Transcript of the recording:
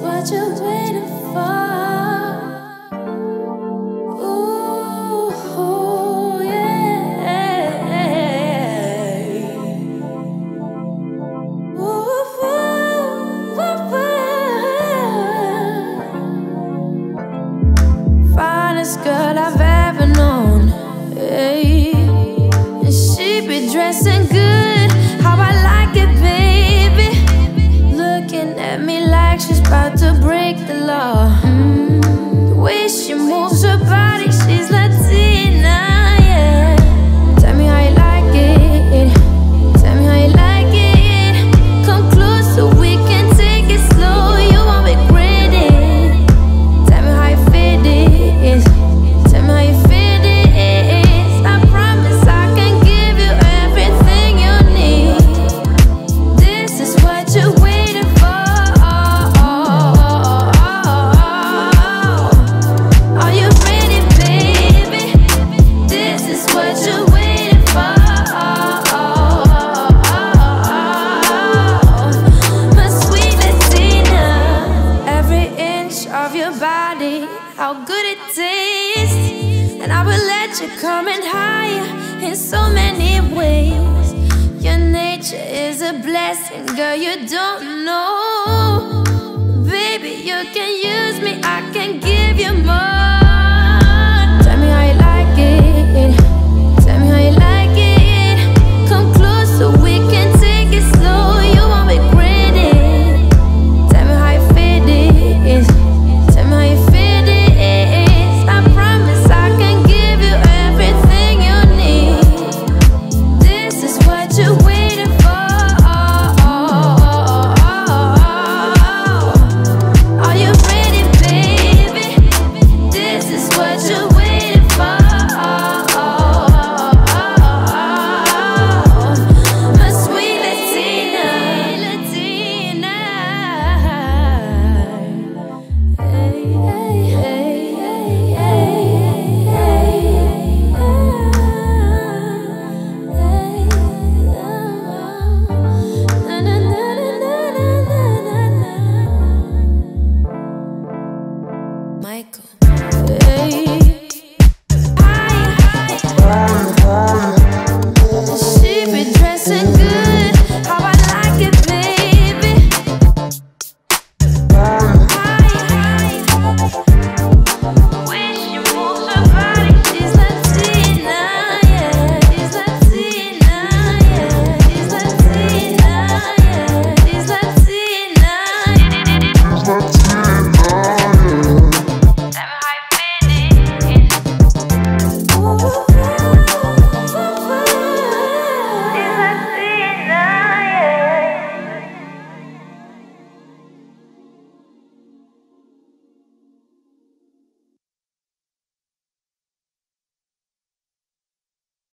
what you're waiting for. body, how good it tastes. And I will let you come in higher in so many ways. Your nature is a blessing, girl, you don't know. Baby, you can use me, I can give you more.